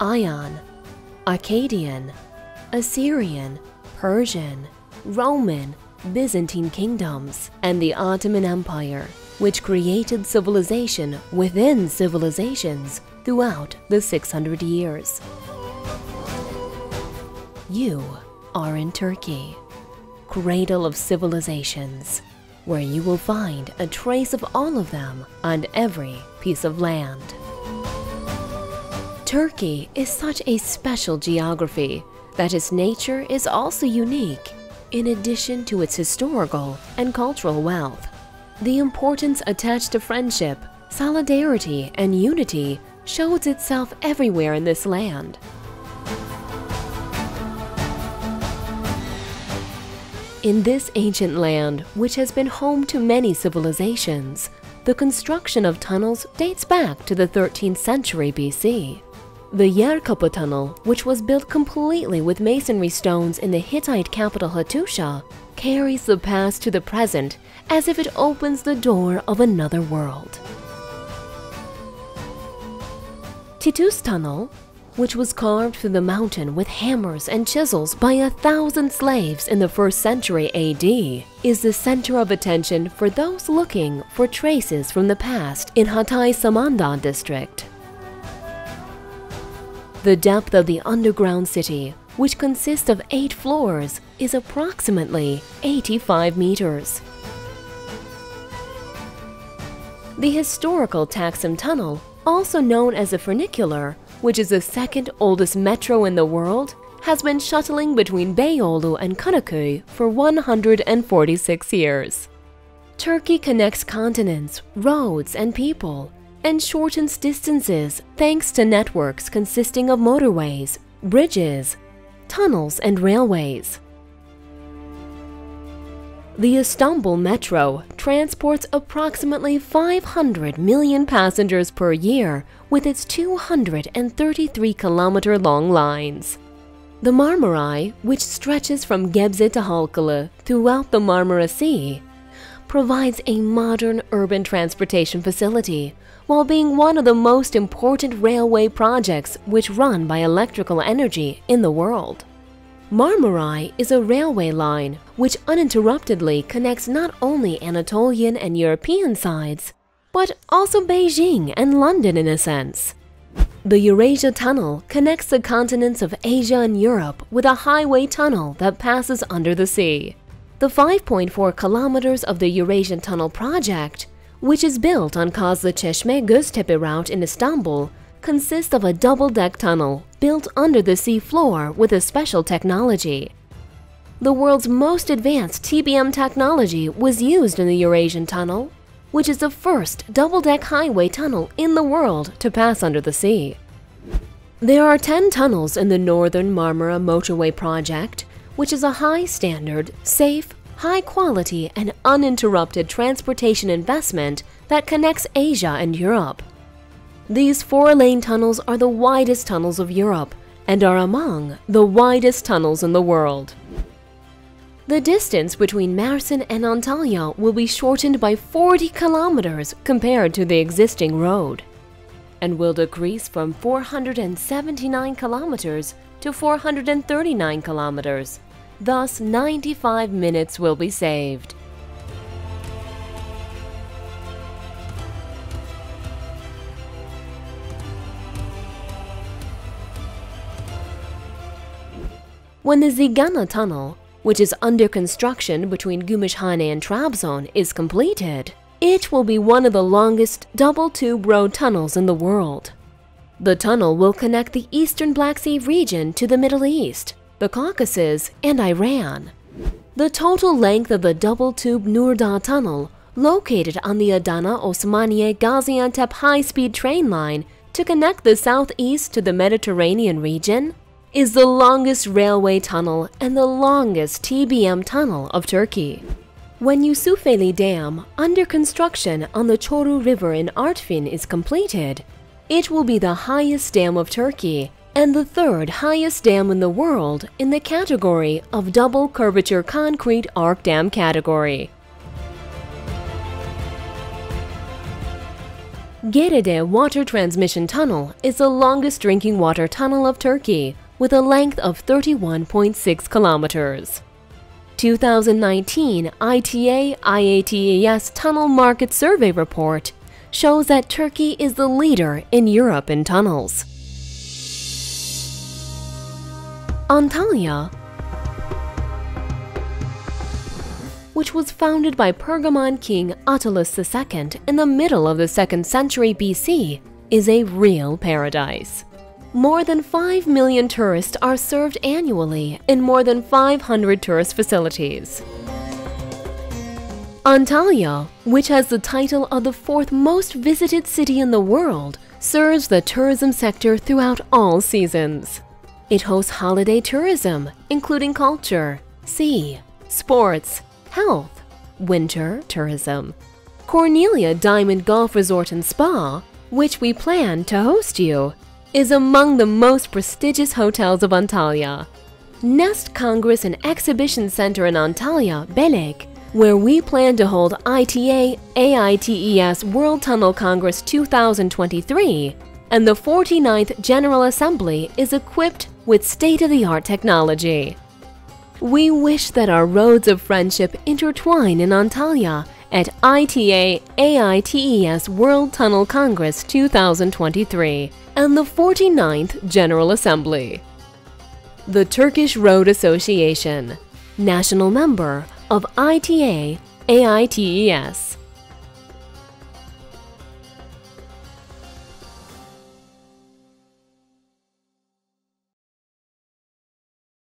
Ion, Akkadian, Assyrian, Persian, Roman, Byzantine kingdoms, and the Ottoman Empire, which created civilization within civilizations throughout the 600 years. You are in Turkey, cradle of civilizations, where you will find a trace of all of them on every piece of land. Turkey is such a special geography that its nature is also unique in addition to its historical and cultural wealth. The importance attached to friendship, solidarity, and unity shows itself everywhere in this land. In this ancient land, which has been home to many civilizations, the construction of tunnels dates back to the 13th century BC. The Yerkapi Tunnel, which was built completely with masonry stones in the Hittite capital Hattusha, carries the past to the present as if it opens the door of another world. Titus Tunnel, which was carved through the mountain with hammers and chisels by a thousand slaves in the first century AD, is the center of attention for those looking for traces from the past in Hatay Samandağ district. The depth of the underground city, which consists of eight floors, is approximately 85 meters. The historical Taksim Tunnel also known as the funicular, which is the second oldest metro in the world, has been shuttling between Beyoğlu and Karaköy for 146 years. Turkey connects continents, roads, and people, and shortens distances thanks to networks consisting of motorways, bridges, tunnels, and railways. The Istanbul Metro transports approximately 500 million passengers per year with its 233 kilometer long lines. The Marmaray, which stretches from Gebze to Halkalı throughout the Marmara Sea, provides a modern urban transportation facility while being one of the most important railway projects which run by electrical energy in the world. Marmaray is a railway line which uninterruptedly connects not only Anatolian and European sides, but also Beijing and London in a sense. The Eurasia Tunnel connects the continents of Asia and Europe with a highway tunnel that passes under the sea. The 5.4 kilometers of the Eurasian Tunnel project, which is built on Kazlı Çeşme Göztepe route in Istanbul, consists of a double-deck tunnel built under the sea floor with a special technology. The world's most advanced TBM technology was used in the Eurasian Tunnel, which is the first double-deck highway tunnel in the world to pass under the sea. There are 10 tunnels in the Northern Marmara Motorway Project, which is a high-standard, safe, high-quality, and uninterrupted transportation investment that connects Asia and Europe. These four-lane tunnels are the widest tunnels of Europe and are among the widest tunnels in the world. The distance between Mersin and Antalya will be shortened by 40 kilometers compared to the existing road and will decrease from 479 kilometers to 439 kilometers. Thus, 95 minutes will be saved. When the Zigana Tunnel, which is under construction between Gümüşhane and Trabzon, is completed, it will be one of the longest double-tube road tunnels in the world. The tunnel will connect the eastern Black Sea region to the Middle East, the Caucasus, and Iran. The total length of the double-tube Nurdağ Tunnel, located on the Adana Osmaniye Gaziantep high-speed train line to connect the southeast to the Mediterranean region, is the longest railway tunnel and the longest TBM tunnel of Turkey. When Yusufeli Dam, under construction on the Çoruh River in Artvin is completed, it will be the highest dam of Turkey and the third highest dam in the world in the category of double curvature concrete arc dam category. Gerede Water Transmission Tunnel is the longest drinking water tunnel of Turkey with a length of 31.6 kilometers. 2019 ITA AITES Tunnel Market Survey Report shows that Turkey is the leader in Europe in tunnels. Antalya which was founded by Pergamon king Attalus II in the middle of the 2nd century BC, is a real paradise. More than 5 million tourists are served annually in more than 500 tourist facilities. Antalya, which has the title of the fourth most visited city in the world, serves the tourism sector throughout all seasons. It hosts holiday tourism, including culture, sea, sports, health, winter tourism. Cornelia Diamond Golf Resort and Spa, which we plan to host you, is among the most prestigious hotels of Antalya. Nest Congress and Exhibition Center in Antalya, Belek, where we plan to hold ITA AITES World Tunnel Congress 2023, and the 49th General Assembly is equipped with state-of-the-art technology. We wish that our roads of friendship intertwine in Antalya at ITA AITES World Tunnel Congress 2023 and the 49th General Assembly. The Turkish Road Association, national member of ITA AITES.